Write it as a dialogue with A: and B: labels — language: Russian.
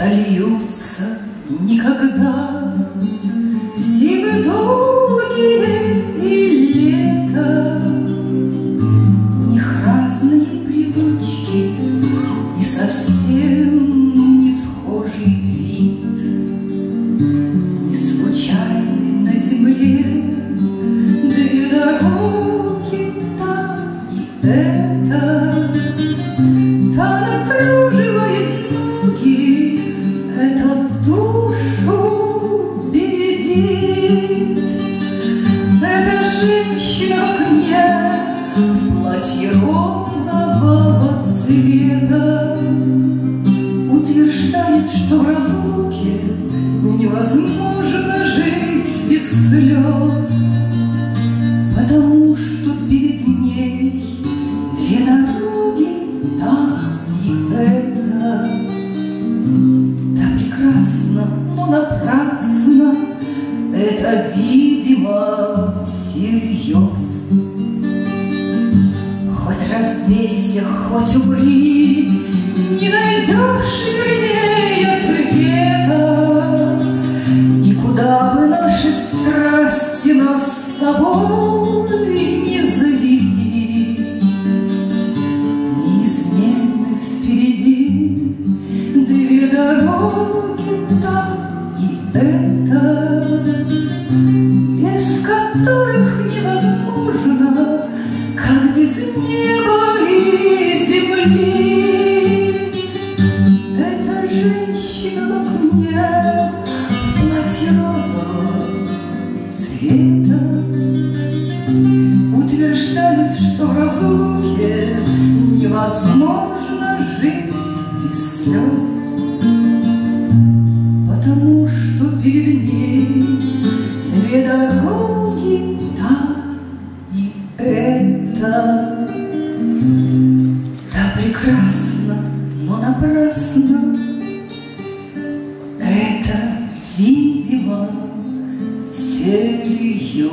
A: сольются никогда. Зимы долгие и лето, У них разные привычки и совсем не схожий вид. Не случайны на земле две дороги, та и эта, та на труд. женщина ко мне в платье розового цвета утверждает, что в разлуке невозможно жить без слез, потому что перед ней две дороги та и эта. Да прекрасно, но напрасно это видно видимо, всерьез разбейся, хоть умри, Не найдешь вернее ответа. И куда бы наши страсти нас с тобой не завели, Неизменны впереди две дороги, которых невозможно, как без неба цвета Утверждают, что в разлуке Невозможно жить без слез Потому что перед ней Две дороги, эта Да прекрасно, но напрасно Это, видимо, всерьез.